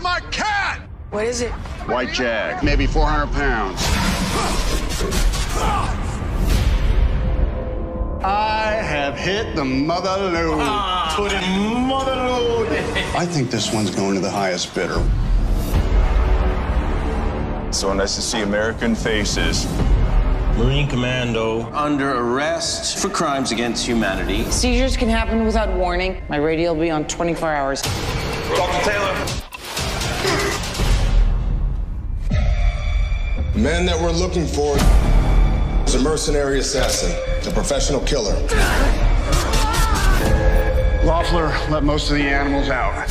my cat! What is it? White Jag, maybe 400 pounds. I have hit the mother lode. Ah. Put in mother lode. I think this one's going to the highest bidder. So nice to see American faces. Marine Commando under arrest for crimes against humanity. Seizures can happen without warning. My radio will be on 24 hours. Dr. Taylor. The man that we're looking for is a mercenary assassin, a professional killer. Loeffler let most of the animals out.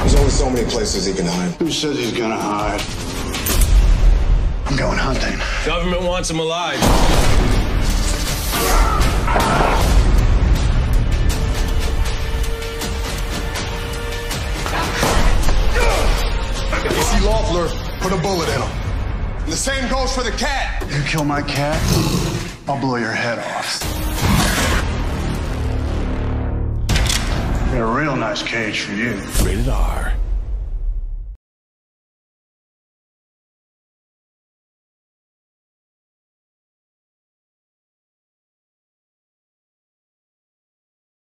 There's only so many places he can hide. Who says he's gonna hide? I'm going hunting. Government wants him alive. If you see Loeffler, put a bullet in him. And the same goes for the cat. You kill my cat, I'll blow your head off. Got a real nice cage for you. Rated R.